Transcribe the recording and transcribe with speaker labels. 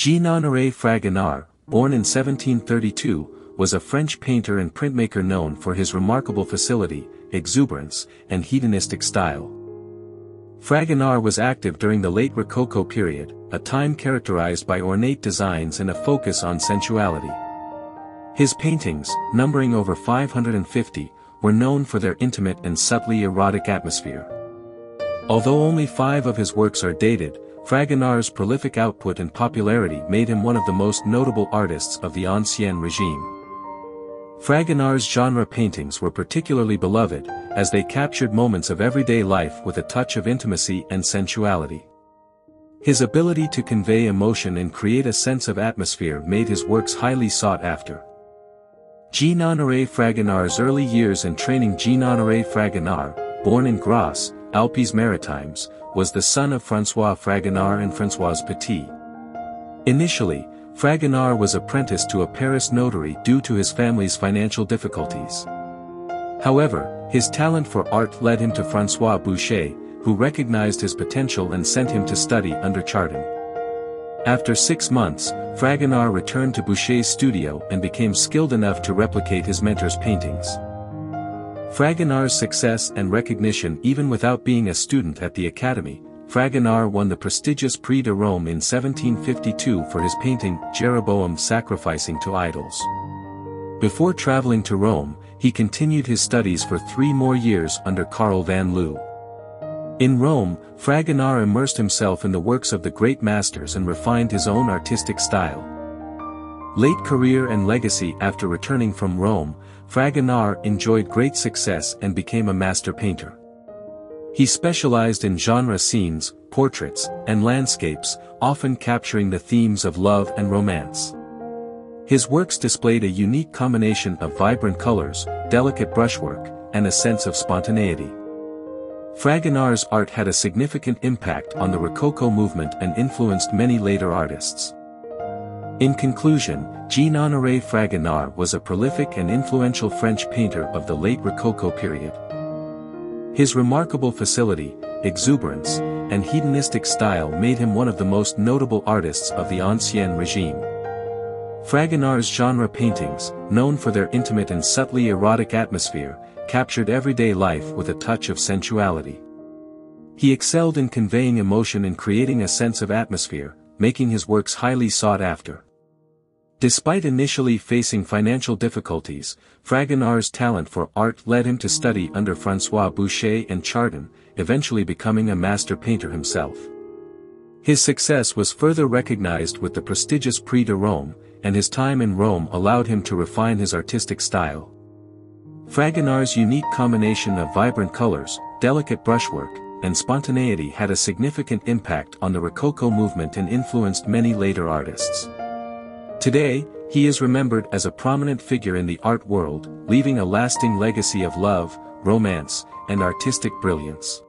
Speaker 1: Jean-Honoré Fragonard, born in 1732, was a French painter and printmaker known for his remarkable facility, exuberance, and hedonistic style. Fragonard was active during the late Rococo period, a time characterized by ornate designs and a focus on sensuality. His paintings, numbering over 550, were known for their intimate and subtly erotic atmosphere. Although only five of his works are dated, Fragonard's prolific output and popularity made him one of the most notable artists of the Ancien regime. Fragonard's genre paintings were particularly beloved, as they captured moments of everyday life with a touch of intimacy and sensuality. His ability to convey emotion and create a sense of atmosphere made his works highly sought after. Jean-Honoré Fragonard's early years and training Jean-Honoré Fragonard, born in Grasse, Alpes-Maritimes, was the son of François Fragonard and Françoise Petit. Initially, Fragonard was apprenticed to a Paris notary due to his family's financial difficulties. However, his talent for art led him to François Boucher, who recognized his potential and sent him to study under Chardin. After six months, Fragonard returned to Boucher's studio and became skilled enough to replicate his mentor's paintings. Fragonard's success and recognition even without being a student at the Academy, Fragonard won the prestigious Prix de Rome in 1752 for his painting Jeroboam Sacrificing to Idols. Before traveling to Rome, he continued his studies for three more years under Carl van Loo. In Rome, Fragonard immersed himself in the works of the great masters and refined his own artistic style. Late career and legacy After returning from Rome, Fragonard enjoyed great success and became a master painter. He specialized in genre scenes, portraits, and landscapes, often capturing the themes of love and romance. His works displayed a unique combination of vibrant colors, delicate brushwork, and a sense of spontaneity. Fragonard's art had a significant impact on the Rococo movement and influenced many later artists. In conclusion, Jean-Honoré Fragonard was a prolific and influential French painter of the late Rococo period. His remarkable facility, exuberance, and hedonistic style made him one of the most notable artists of the Ancien regime. Fragonard's genre paintings, known for their intimate and subtly erotic atmosphere, captured everyday life with a touch of sensuality. He excelled in conveying emotion and creating a sense of atmosphere, making his works highly sought after. Despite initially facing financial difficulties, Fragonard's talent for art led him to study under François Boucher and Chardin, eventually becoming a master painter himself. His success was further recognized with the prestigious Prix de Rome, and his time in Rome allowed him to refine his artistic style. Fragonard's unique combination of vibrant colors, delicate brushwork, and spontaneity had a significant impact on the Rococo movement and influenced many later artists. Today, he is remembered as a prominent figure in the art world, leaving a lasting legacy of love, romance, and artistic brilliance.